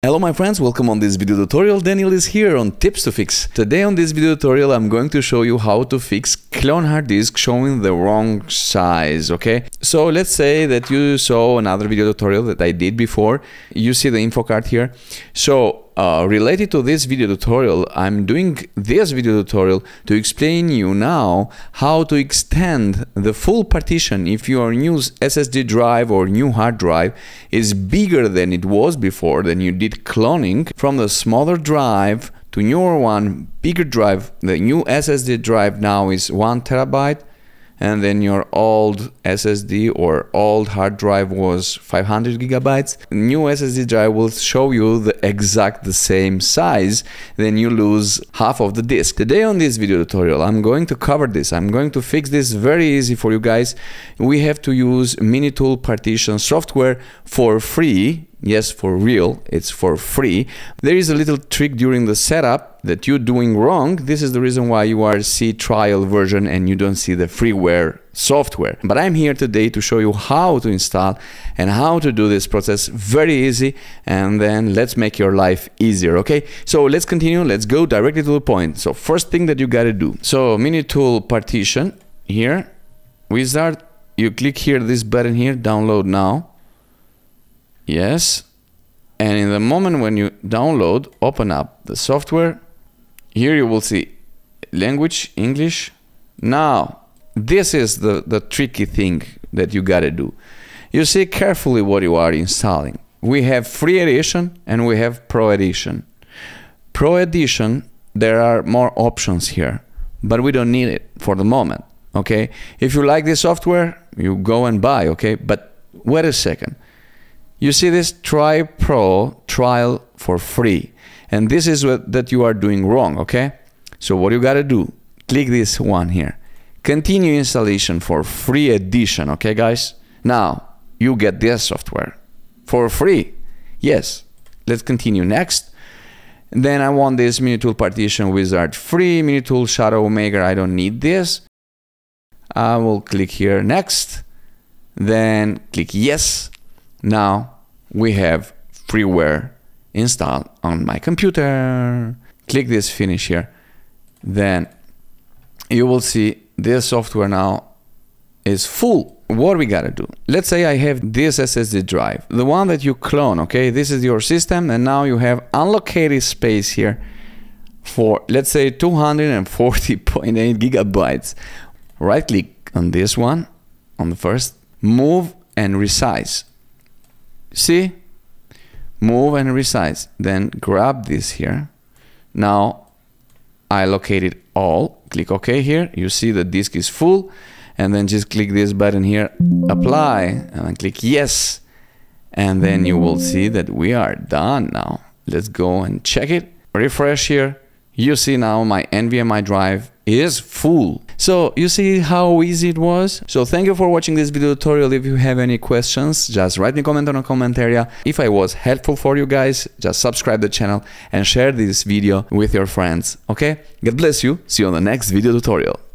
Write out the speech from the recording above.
Hello my friends, welcome on this video tutorial. Daniel is here on Tips 2 Fix. Today on this video tutorial I'm going to show you how to fix clone hard disk showing the wrong size, okay? So let's say that you saw another video tutorial that I did before. You see the info card here. So uh, related to this video tutorial, I'm doing this video tutorial to explain you now how to extend the full partition if your new SSD drive or new hard drive is bigger than it was before, than you did cloning from the smaller drive to newer one, bigger drive. The new SSD drive now is one terabyte and then your old SSD or old hard drive was 500 gigabytes, new SSD drive will show you the exact the same size, then you lose half of the disk. Today on this video tutorial, I'm going to cover this. I'm going to fix this very easy for you guys. We have to use Minitool partition software for free yes for real it's for free there is a little trick during the setup that you're doing wrong this is the reason why you are see trial version and you don't see the freeware software. But i'm here today to show you how to install and how to do this process very easy and then let's make your life easier okay? So let's continue. Let's go directly to the point. So first thing that you got to do. So Minitool partition here. Wizard you click here this button here download now. Yes. And in the moment when you download, open up the software, here you will see language, English. Now, this is the, the tricky thing that you gotta do. You see carefully what you are installing. We have free edition and we have pro edition. Pro edition, there are more options here, but we don't need it for the moment, okay? If you like this software, you go and buy, okay? But wait a second you see this try pro trial for free and this is what that you are doing wrong okay? So what you got to do click this one here. Continue installation for free edition okay guys? Now you get this software. For free. Yes. Let's continue. Next. Then I want this Minitool partition wizard. Free Minitool shadow maker. I don't need this. I will click here. Next. Then click yes. Now we have freeware installed on my computer. Click this finish here. Then you will see this software now is full. What we gotta do? Let's say I have this SSD drive, the one that you clone, okay? This is your system and now you have unallocated space here for, let's say 240.8 gigabytes. Right click on this one, on the first, move and resize. See? Move and resize. Then grab this here. Now I locate it all. Click OK here. You see the disk is full. And then just click this button here, apply, and then click yes. And then you will see that we are done now. Let's go and check it. Refresh here. You see now my NVMe drive is full. So you see how easy it was? So thank you for watching this video tutorial. If you have any questions, just write me a comment on the comment area. If I was helpful for you guys, just subscribe the channel and share this video with your friends. Okay? God bless you. See you on the next video tutorial.